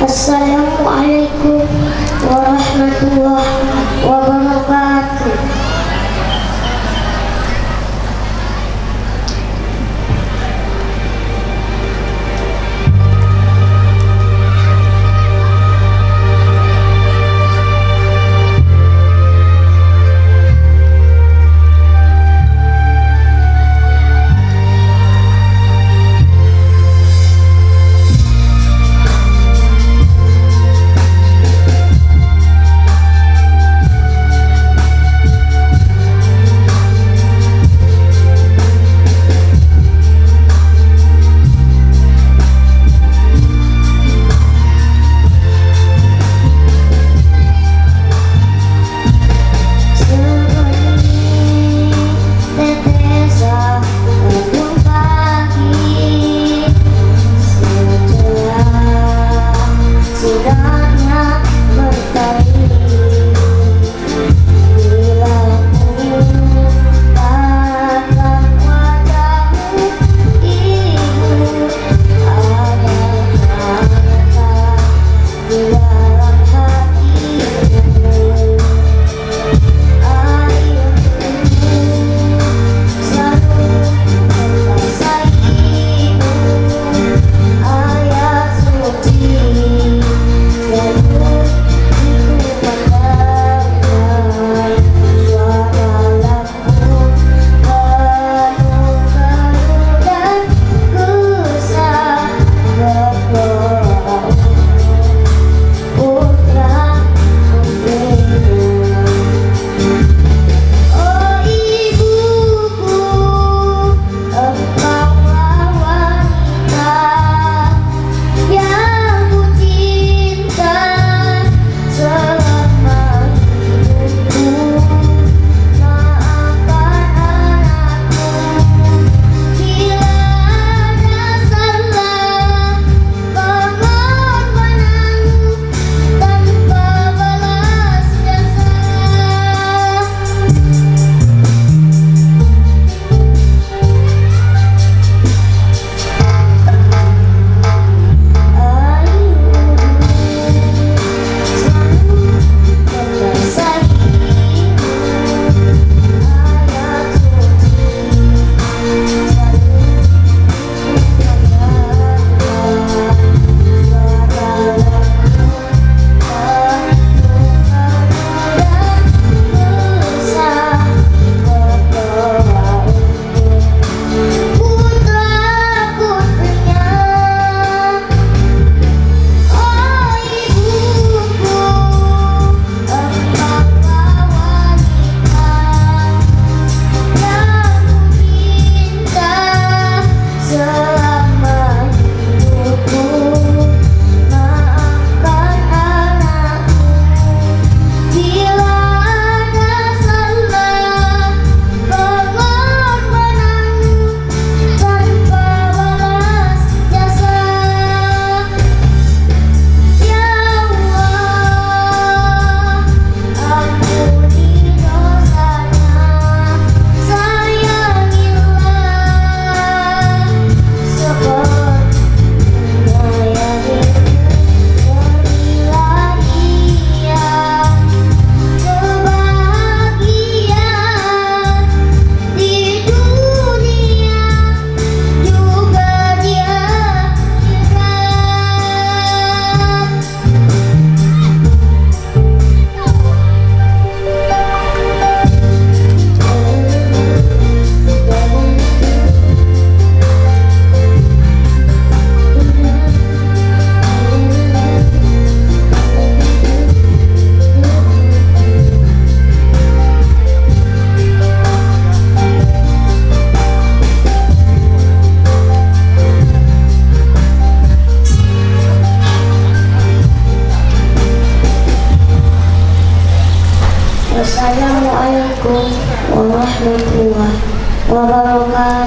Assalamualaikum Warahmatullahi wabarakatuh.